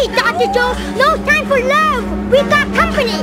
Hey, Dr. Joe, no time for love. We got company.